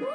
Woo!